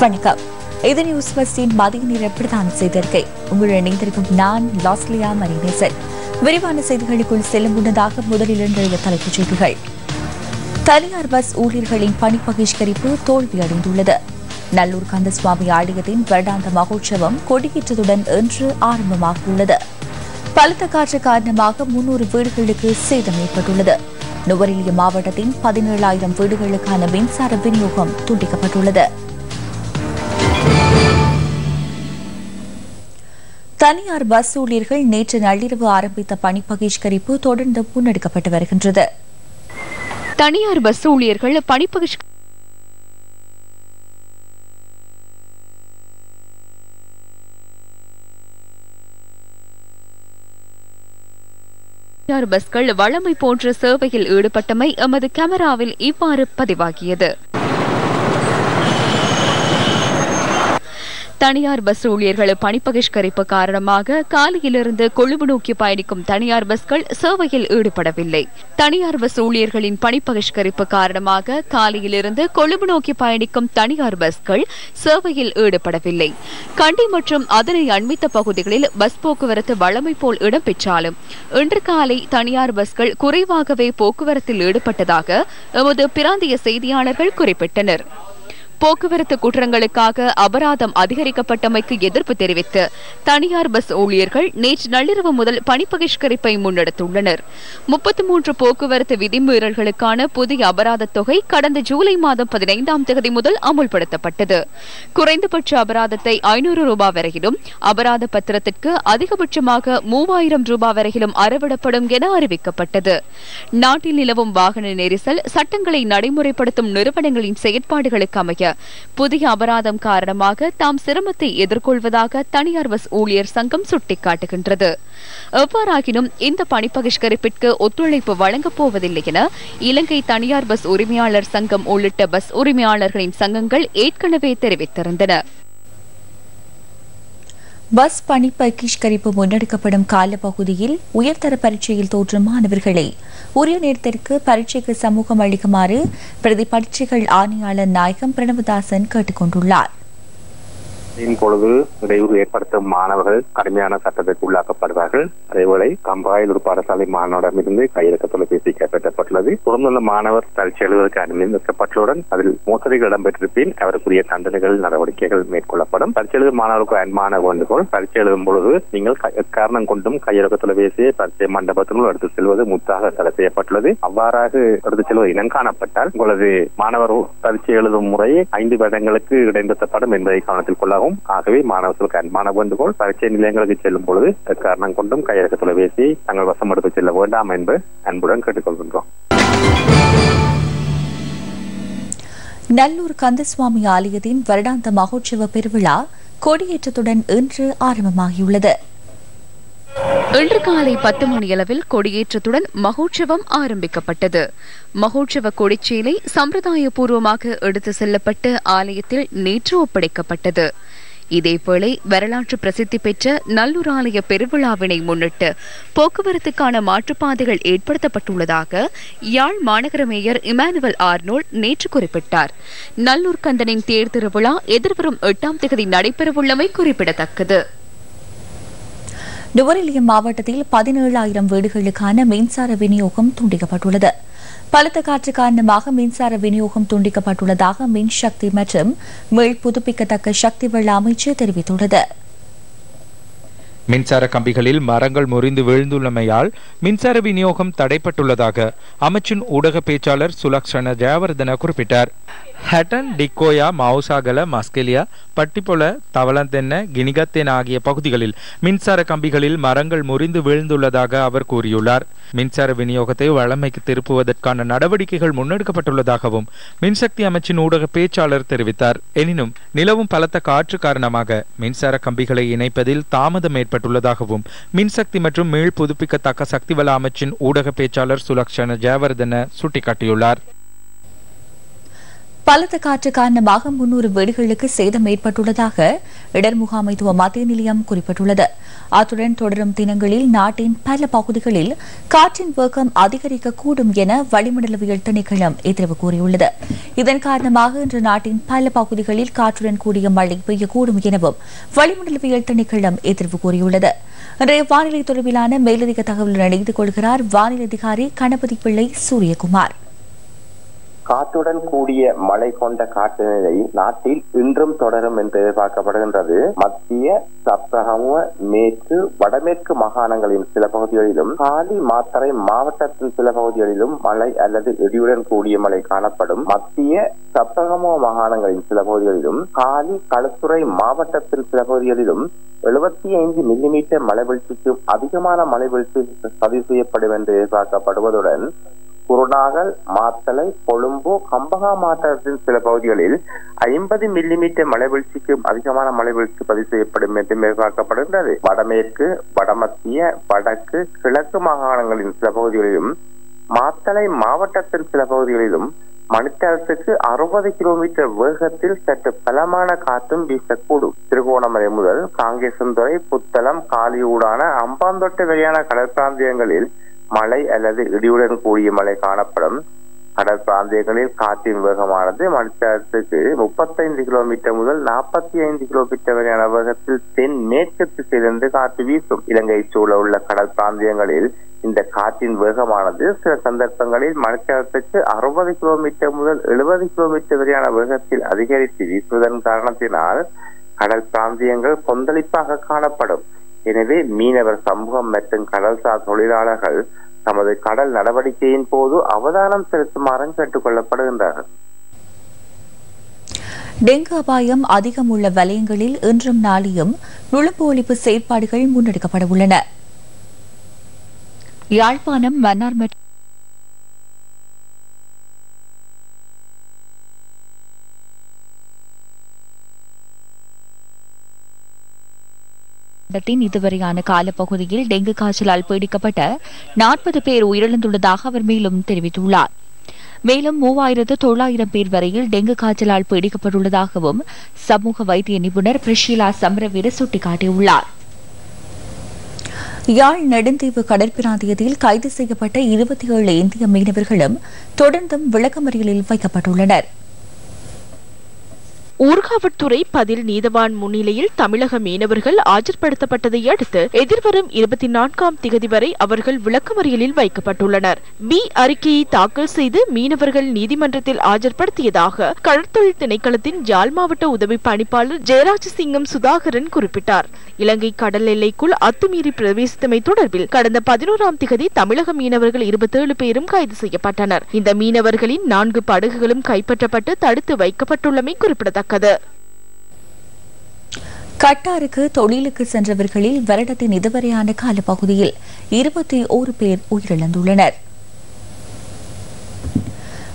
வணக்கம். இது நியூஸ் பஸ்டின் மதிய நேர பிரதான செய்திருக்கை. உங்கள் இணைந்திருக்கும் நான் லாஸ்லியா மரிநேசன் விரிவான செய்திகளுக்குள் செல்லும் முன்னதாக முதலில் இன்றைய தலைப்புச் செய்திகள். தனியார் பஸ் ஊழியர்களின் பணி பகிஷ்கரிப்பு தோல்வியடைந்துள்ளது நல்லூர் கந்தசுவாமி ஆலயத்தின் வருடாந்த மகோற்சவம் கொடியேற்றத்துடன் இன்று ஆரம்பமாகியுள்ளது. பலத்த காற்று காரணமாக முன்னூறு வீடுகளுக்கு சேதம் ஏற்பட்டுள்ளது. நுவரெலிய மாவட்டத்தின் பதினேழாயிரம் வீடுகளுக்கான மின்சார விநியோகம் துண்டிக்கப்பட்டுள்ளது. தனியார் பஸ் ஊழியர்கள் நேற்று நள்ளிரவு ஆரம்பித்த பணி பகிஷ்கரிப்பு தொடர்ந்து முன்னெடுக்கப்பட்டு வருகின்றது. தனியார் பஸ் ஊழியர்கள் பணி தனியார் பஸ்கள் வழமை போன்ற சேவையில் ஈடுபட்டமை எமது கேமராவில் இவ்வாறு பதிவாகியது. தனியார் பஸ் ஊழியர்கள் பணிப்பகிஷ்கரிப்பு காரணமாக காலையிலிருந்து கொழும்பு நோக்கி பயணிக்கும் தனியார் பஸ்கள் சேவையில் ஈடுபடவில்லை. தனியார் பஸ் ஊழியர்களின் பணிப்பகிஷ்கரிப்பு காரணமாக காலையிலிருந்து கொழும்பு நோக்கி பயணிக்கும் தனியார் பஸ்கள் சேவையில் ஈடுபடவில்லை. கண்டி மற்றும் அதனை அண்மித்த பகுதிகளில் பஸ் போக்குவரத்து வழமை போல் இடம்பெற்றாலும் இன்று காலை தனியார் பஸ்கள் குறைவாகவே போக்குவரத்தில் ஈடுபட்டதாக எமது பிராந்திய செய்தியாளர்கள் குறிப்பிட்டனர். போக்குவரத்து குற்றங்களுக்காக அபராதம் அதிகரிக்கப்பட்டமைக்கு எதிர்ப்பு தெரிவித்து தனியார் பஸ் ஊழியர்கள் நேற்று நள்ளிரவு முதல் பணிப்பகிஷ்கரிப்பை முன்னெடுத்துள்ளனர். முப்பத்தி மூன்று போக்குவரத்து விதிமீறல்களுக்கான புதிய அபராத தொகை கடந்த ஜூலை மாதம் பதினைந்தாம் தேதி முதல் அமுல்படுத்தப்பட்டது. குறைந்தபட்ச அபராதத்தை ஐநூறு ரூபாய் வரையிலும் அபராத பத்திரத்திற்கு அதிகபட்சமாக மூவாயிரம் ரூபாய் வரையிலும் அறவிடப்படும் என அறிவிக்கப்பட்டது. நாட்டில் நிலவும் வாகன நெரிசல் சட்டங்களை நடைமுறைப்படுத்தும் நிறுவனங்களின் செயற்பாடுகளுக்கு அமைய புதிய அபராதம் காரணமாக தாம் சிரமத்தை எதிர்கொள்வதாக தனியார் பஸ் ஊழியர் சங்கம் சுட்டிக்காட்டுகின்றது. எவ்வாறாகினும் இந்த பணிப்பகிஷ்கரிப்பிற்கு ஒத்துழைப்பு வழங்கப் போவதில்லை என இலங்கை தனியார் பஸ் உரிமையாளர் சங்கம் உள்ளிட்ட பஸ் உரிமையாளர்களின் சங்கங்கள் ஏற்கனவே தெரிவித்திருந்தன. பஸ் பணி பகிஷ்கரிப்பு முன்னெடுக்கப்படும் காலப்பகுதியில் உயர்தர பரீட்சையில் தோற்றும் மாணவர்களை உரிய நேரத்திற்கு பரீட்சைக்கு சமூகம் அளிக்குமாறு பிரதி பரீட்சைகள் ஆணையாளர் நாயகம் பிரணவதாசன் கேட்டுக் கொண்டுள்ளார் பொழுது இடையூறு ஏற்படுத்தும் மாணவர்கள் கடுமையான சட்டத்திற்கு உள்ளாக்கப்படுவார்கள். அதேவேளை கம்பாயில் ஒரு பாடசாலை மாணவரிடமிருந்து கையெழுக்க தொலைபேசி கைப்பற்றப்பட்டுள்ளது தொடர்ந்துள்ள மாணவர் பரீட்சை எழுதுவதற்கு அனுமதிக்கப்பட்டுள்ளதுடன் அதில் மோசடிகள் இடம்பெற்றிருப்பின் அவருக்குரிய தண்டனைகள் நடவடிக்கைகள் மேற்கொள்ளப்படும். பரீட்சை எழுதும் மாணவருக்கு அன்பான வேண்டுகோள் பரீட்சை எழுதும் பொழுது நீங்கள் காரணம் கொண்டும் கையெழுக்க தொலைபேசியை பரீட்சை மண்டபத்தினுள் எடுத்து செல்வது முத்தாக தடை செய்யப்பட்டுள்ளது. அவ்வாறாக எடுத்து செல்வது இனம் காணப்பட்டால் உங்களது மாணவர் பரீட்சை எழுதும் முறை ஐந்து வருடங்களுக்கு இடைநிறுத்தப்படும் என்பதை கவனத்தில் கொள்ளவும் ஆகவே மாணவர்களுக்கு அன்பான வேண்டுகோள் பரீட்சை நிலையங்களுக்கு செல்லும் பொழுது காரணம் கொண்டும் கையெழுக்க தொலைபேசியை தங்கள் வசம் எடுத்து செல்ல வேண்டாம் என்று அன்புடன் கேட்டுக்கொள்கின்றோம். நல்லூர் கந்தசுவாமி ஆலயத்தின் வருடாந்த மகோற்சவ பெருவிழா கொடியேற்றத்துடன் இன்று ஆரம்பமாகியுள்ளது. இன்று காலை பத்து மணியளவில் கொடியேற்றத்துடன் மகோற்சவம் ஆரம்பிக்கப்பட்டது. மகோற்சவ கொடிச்சேலை சம்பிரதாயபூர்வமாக எடுத்து செல்லப்பட்டு ஆலயத்தில் நேற்று ஒப்படைக்கப்பட்டது. இதேவேளை வரலாற்று பிரசித்தி பெற்ற நல்லூர் ஆலய பெருவிழாவினை முன்னிட்டு போக்குவரத்துக்கான மாற்றுப்பாதைகள் ஏற்படுத்தப்பட்டுள்ளதாக யாழ் மாநகர மேயர் இமானுவல் ஆர்னோல் நேற்று குறிப்பிட்டார். நல்லூர் கந்தனின் தேர் திருவிழா எதிர்வரும் எட்டாம் தேதி நடைபெறவுள்ளமை குறிப்பிடத்தக்கது. நுவரெலியம் மாவட்டத்தில் பதினேழாயிரம் வீடுகளுக்கான மின்சார விநியோகம் துண்டிக்கப்பட்டுள்ளது. பலத்த காற்று காரணமாக மின்சார விநியோகம் துண்டிக்கப்பட்டுள்ளதாக மின்சக்தி மற்றும் மீள் புதுப்பிக்கத்தக்க சக்தி வள அமைச்சு தெரிவித்துள்ளது. மின்சார கம்பிகளில் மரங்கள் முறிந்து வீழ்ந்துள்ளமையால் மின்சார விநியோகம் தடைப்பட்டுள்ளதாக அமைச்சின் ஊடக பேச்சாளர் சுலக்ஷண ஜெயவர்தன குறிப்பிட்டார். ஹட்டன் டிக்கோயா மவுசாகல மஸ்கெலியா பட்டிப்பொல தவளந்தென்ன கினிகத்தென் ஆகிய பகுதிகளில் மின்சார கம்பிகளில் மரங்கள் முறிந்து வீழ்ந்துள்ளதாக அவர் கூறியுள்ளார் மின்சார விநியோகத்தை வழமைக்கு திருப்புவதற்கான நடவடிக்கைகள் முன்னெடுக்கப்பட்டுள்ளதாகவும் மின்சக்தி அமைச்சின் ஊடக பேச்சாளர் தெரிவித்தார். எனினும் நிலவும் பலத்த காற்று காரணமாக மின்சார கம்பிகளை இணைப்பதில் தாமதம் ஏற்பட்டுள்ளதாகவும் மின்சக்தி மற்றும் மீள் புதுப்பிக்கத்தக்க சக்திவள அமைச்சின் ஊடக பேச்சாளர் சுலக்ஷன ஜெயவர்தன சுட்டிக்காட்டியுள்ளார். பலத்த காற்று காரணமாக முன்னூறு வீடுகளுக்கு சேதம் ஏற்பட்டுள்ளதாக இடர் முகாமைத்துவ மத்திய நிலையம் குறிப்பிட்டுள்ளது. அத்துடன் தொடரும் தினங்களில் நாட்டின் பல பகுதிகளில் காற்றின் வேகம் அதிகரிக்கக்கூடும் என வளிமண்டலவியல் திணைக்களம் எதிர்வு கூறியுள்ளது. இதன் காரணமாக இன்று நாட்டின் பல பகுதிகளில் காற்றுடன் கூடிய மழை பெய்யக்கூடும் எனவும் வளிமண்டலவியல் திணைக்களம் எதிர்வு கூறியுள்ளது. இன்றைய வானிலை தொடர்பிலான மேலதிக தகவலுடன் இணைந்து கொள்கிறார் வானிலை அதிகாரி கணபதி பிள்ளை சூரியகுமார். காற்றுடன் கூடிய மழை கொண்ட காற்று நிலை நாட்டில் இன்றும் தொடரும் என்று எதிர்பார்க்கப்படுகின்றது. மத்திய சப்தகமுவ மேற்கு வடமேற்கு மாகாணங்களின் சில பகுதிகளிலும் காலி மாத்தரை மாவட்டத்தின் சில பகுதிகளிலும் மழை அல்லது இடியுடன் கூடிய மழை காணப்படும். மத்திய சப்தகமுவ மாகாணங்களின் சில பகுதிகளிலும் காலி களுத்துறை மாவட்டத்தின் சில பகுதிகளிலும் எழுபத்தி ஐந்து மில்லிமீட்டர் மழை வீழ்ச்சிக்கும் அதிகமான மழை வீழ்ச்சி பதிவு செய்யப்படும் என்று எதிர்பார்க்கப்படுவதுடன் குருநாகல் மாத்தளை கொழும்பு கம்பகா மாவட்டத்தின் சில பகுதிகளில் ஐம்பது மில்லிமீட்டர் மழை வீழ்ச்சிக்கு அதிகமான மழை வீழ்ச்சி பதிவு செய்யப்படும் என்று எதிர்பார்க்கப்படுகின்றது வடமேற்கு வடமத்திய வடக்கு கிழக்கு மாகாணங்களின் சில பகுதிகளிலும் மாத்தளை மாவட்டத்தின் சில பகுதிகளிலும் மணித்தளத்துக்கு அறுபது கிலோமீட்டர் வேகத்தில் சற்று பலமான காற்றும் வீசக்கூடும். திருகோணமலை முதல் காங்கேசன்துறை புத்தளம் காலியூடான அம்பாந்தொட்டு வரையான கடற்பிராந்தியங்களில் மழை அல்லது இடியுடன் கூடிய மழை காணப்படும். கடல் பிராந்தியங்களில் காற்றின் வேகமானது மணித்தரத்துக்கு முப்பத்தைந்து கிலோமீட்டர் முதல் நாற்பத்தி ஐந்து கிலோமீட்டர் வரையான வேகத்தில் தென் மேற்கு திசையிலிருந்து காற்று வீசும். இலங்கை சூழ உள்ள கடல் பிராந்தியங்களில் இந்த காற்றின் வேகமானது சில சந்தர்ப்பங்களில் மணித்தளத்துக்கு அறுபது கிலோமீட்டர் முதல் எழுபது கிலோமீட்டர் வரையான வேகத்தில் அதிகரித்து வீசுவதன் காரணத்தினால் கடல் பிராந்தியங்கள் கொந்தளிப்பாக காணப்படும். எனவே மீனவர் சமூகம் மற்றும் கடல்சார் தொழிலாளர்கள் தமது கடல் நடவடிக்கையின் போது அவதானம் செலுத்துமாறும் கேட்டுக் கொள்ளப்படுகின்றார்கள். டெங்கு அபாயம் அதிகம் உள்ள வலயங்களில் இன்றும் நாளையும் நுழம்பு ஒழிப்பு செயற்பாடுகள் முன்னெடுக்கப்பட உள்ளன. யாழ்ப்பாணம் மன்னார் மற்றும் மாவட்டத்தின் இதுவரையான காலப்பகுதியில் டெங்கு காய்ச்சலால் பீடிக்கப்பட்ட நாற்பது பேர் உயிரிழந்துள்ளதாக அவர் மேலும் தெரிவித்துள்ளார். மேலும் மூவாயிரத்து தொள்ளாயிரம் பேர் வரையில் டெங்கு காய்ச்சலால் பீடிக்கப்பட்டுள்ளதாகவும் சமூக வைத்திய நிபுணர் பிரிஷிலா சமரவீர சுட்டிக்காட்டியுள்ளார். யாழ் நெடுந்தீவு கடற்பிராந்தியத்தில் கைது செய்யப்பட்ட இருபத்தி ஏழு இந்திய மீனவர்களும் தொடர்ந்தும் விளக்கமறியலில் வைக்கப்பட்டுள்ளனர். ஊர்காவற்துறை பதில் நீதவான் முன்னிலையில் தமிழக மீனவர்கள் ஆஜர்படுத்தப்பட்டதை அடுத்து எதிர்வரும் இருபத்தி நான்காம் திகதி வரை அவர்கள் விளக்கமறியலில் வைக்கப்பட்டுள்ளனர். பி அறிக்கையை தாக்கல் செய்து மீனவர்கள் நீதிமன்றத்தில் ஆஜர்படுத்தியதாக கடற்தொழில் திணைக்களத்தின் ஜாழ் மாவட்ட உதவி பணிப்பாளர் ஜெயராஜ் சிங்கம் சுதாகரன் குறிப்பிட்டார். இலங்கை கடல் எல்லைக்குள் அத்துமீறி பிரவேசித்தமை தொடர்பில் கடந்த பதினோராம் திகதி தமிழக மீனவர்கள் இருபத்தேழு பேரும் கைது செய்யப்பட்டனர். இந்த மீனவர்களின் நான்கு படகுகளும் கைப்பற்றப்பட்டு தடுத்து வைக்கப்பட்டுள்ளமை குறிப்பிடத்தக்கது. கட்டாருக்கு தொழிலுக்கு சென்றவர்களில் வருடத்தின் இதுவரையான காலப்பகுதியில் இருபத்தி ஓரு பேர் உயிரிழந்துள்ளனர்.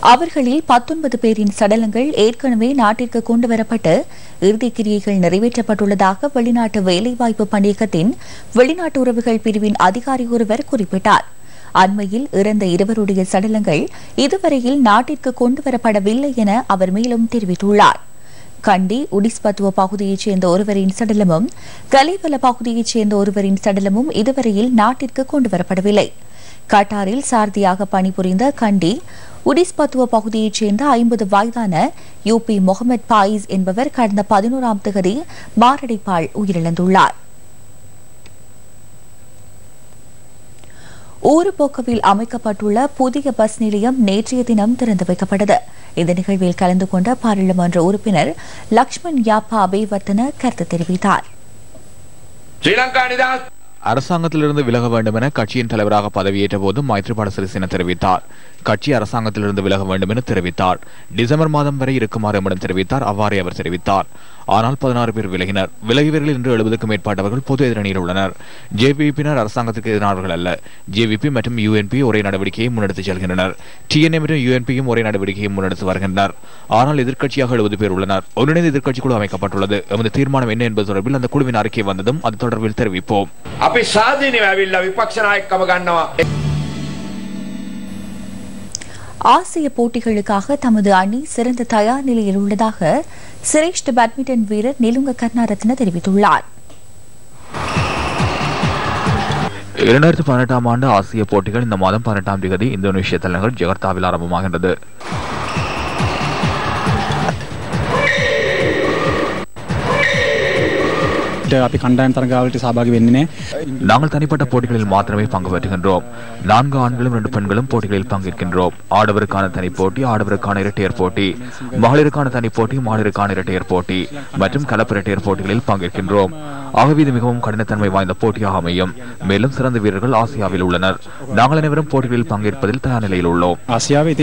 அவர்களில் பத்தொன்பது பேரின் சடலங்கள் ஏற்கனவே நாட்டிற்கு கொண்டுவரப்பட்டு இறுதிக்கிரியைகள் நிறைவேற்றப்பட்டுள்ளதாக வெளிநாட்டு வேலைவாய்ப்பு பணியகத்தின் வெளிநாட்டு உறவுகள் பிரிவின் அதிகாரி ஒருவர் குறிப்பிட்டார். அண்மையில் இறந்த இருவருடைய சடலங்கள் இதுவரையில் நாட்டிற்கு கொண்டுவரப்படவில்லை என அவர் மேலும் தெரிவித்துள்ளாா் கண்டி உடிஸ்பத்துவ பகுதியைச் சேர்ந்த ஒருவரின் சடலமும் கலிபல பகுதியைச் சேர்ந்த ஒருவரின் சடலமும் இதுவரையில் நாட்டிற்கு கொண்டுவரப்படவில்லை கட்டாரில் சாரதியாக பணிபுரிந்த கண்டி உடிஸ்பத்துவ பகுதியைச் சேர்ந்த ஐம்பது வயதான யூபி முகமது பாயிஸ் என்பவர் கடந்த பதினோராம் தேதி மாரடைப்பால் உயிரிழந்துள்ளார். ஊருப்போக்கவில் அமைக்கப்பட்டுள்ள புதிய பஸ் நிலையம் நேற்றைய தினம் திறந்து வைக்கப்பட்டது. இந்த நிகழ்வில் கலந்து கொண்ட பாராளுமன்ற உறுப்பினர் லக்ஷ்மண் யாப்பா அபேவர்த்தன கருத்து தெரிவித்தார். அரசாங்கத்திலிருந்து விலக வேண்டும் என கட்சியின் தலைவராக பதவியேற்ற போது மைத்ரிபால சிறிசேன தெரிவித்தார். கட்சி அரசாங்கத்திலிருந்து விலக வேண்டும் என தெரிவித்தார். டிசம்பர் மாதம் வரை இருக்குமாறு எம்மிடம் தெரிவித்தார். அவ்வாறே அவர் தெரிவித்தார். ஆனால் பதினாறு பேர் விலகினர் விலகியவர்கள் இன்று எழுபதுக்கும் மேற்பட்டவர்கள் பொது எதிரணியில் உள்ளனர் ஜேவிபியினர் அரசாங்கத்திற்கு எதிரானவர்கள் அல்ல ஜேவிபி மற்றும் யுஎன்பி ஒரே நடவடிக்கையை முன்னெடுத்துச் செல்கின்றனர் டிஎன்ஏ மற்றும் யுஎன்பியும் ஒரே நடவடிக்கையை முன்னெடுத்து வருகின்றனர் ஆனால் எதிர்க்கட்சியாக எழுபது பேர் உள்ளனர் ஒருங்கிணைந்த எதிர்க்கட்சி குழு அமைக்கப்பட்டுள்ளது எமது தீர்மானம் என்ன என்பது தொடர்பில் அந்த குழுவின் அறிக்கை வந்ததும் அது தொடர்பில் தெரிவிப்போம் අපි සාධනව ඇවිල්ලා විපක්ෂ නායකකම ගන්නවා ஆசிய போட்டிகளுக்காக தமது அணி சிறந்த தயார் நிலையில் உள்ளதாக சிரேஷ்ட பேட்மிண்டன் வீரர் நிலுங்க கர்ணாரத்ன தெரிவித்துள்ளார். இரண்டாயிரத்தி பதினெட்டாம் ஆண்டு ஆசிய போட்டிகள் இந்த மாதம் பதினெட்டாம் தேதி இந்தோனேஷிய தலைநகர் ஜெகர்த்தாவில் ஆரம்பமாகின்றது. அப்படி கண்டாயம் தரங்காவல்ட்டு சாபாகி வெண்ணினே நாங்கள் தனிப்பட்ட போட்டிகளில் மாத்திரமே பங்கு பெறுகின்றோம் நான்கு ஆண்களும் ரெண்டு பெண்களும் போட்டிகளில் பங்கேற்கின்றோம். ஆடவருக்கான தனி போட்டி ஆடவருக்கான இரட்டையர் போட்டி மகளிருக்கான தனி போட்டி மகளிருக்கான இரட்டையர் போட்டி மற்றும் கலப்பு இரட்டையர் போட்டிகளில் பங்கேற்கின்றோம். ஆகவே இது மிகவும் கடினத்தன்மை வாய்ந்த போட்டியாக அமையும். மேலும் சிறந்த வீரர்கள் ஆசியாவில் உள்ளனர். நாங்கள் அனைவரும் போட்டிகளில் பங்கேற்பதில் தயார் நிலையில் உள்ளோம். ஆசியாவை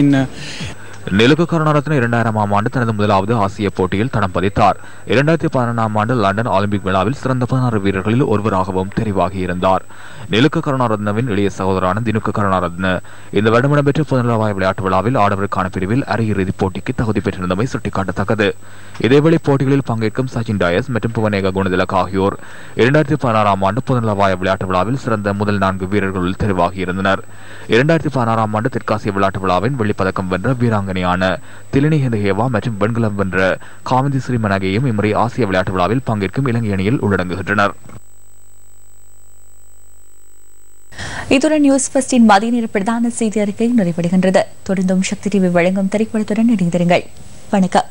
நிலுக்கு கருணாரத்ன இரண்டாயிரமாம் ஆண்டு தனது முதலாவது ஆசிய போட்டியில் தடம் பதித்தார். இரண்டாயிரத்தி பதினொன்றாம் ஆண்டு லண்டன் ஒலிம்பிக் விழாவில் சிறந்த பதினாறு வீரர்களில் ஒருவராகவும் தெரிவாகியிருந்தார். நிலுக்கு கருணாரத்னவின் இளைய சகோதரான தினுக்கு கருணாரத்ன. இந்த வருடம் இடம்பெற்ற புதனவாய் விளையாட்டு விழாவில் ஆடவருக்கான பிரிவில் அரையிறுதிப் போட்டிக்கு தகுதி பெற்றிருந்தமை சுட்டிக்காட்டத்தக்கது. இதேவேளை போட்டிகளில் பங்கேற்கும் சச்சின் டயஸ் மற்றும் புவனேக குணதிலக் ஆகியோர் இரண்டாயிரத்தி பதினாறாம் ஆண்டு புதனவாய விளையாட்டு விழாவில் சிறந்த முதல் நான்கு வீரர்களுள் தெரிவாகியிருந்தனர். இரண்டாயிரத்தி பதினாறாம் ஆண்டு தெற்காசிய விளையாட்டு விழாவின் வெள்ளிப்பதக்கம் வென்ற வீராங்க வீராங்கனையான திலினி ஹெந்தகேவா மற்றும் வெண்கலம் வென்ற காமந்தி ஸ்ரீமனகையும் இம்முறை ஆசிய விளையாட்டு விழாவில் பங்கேற்கும் இலங்கை அணியில் உள்ளடங்குகின்றனர். இத்துடன் நியூஸ் பஸ்டின் மதிய நேர பிரதான செய்தி அறிக்கை நிறைவடைகின்றது. தொடர்ந்தும் சக்தி டிவி வழங்கும் திரைப்படத்துடன் இணைந்திருங்கள். வணக்கம்.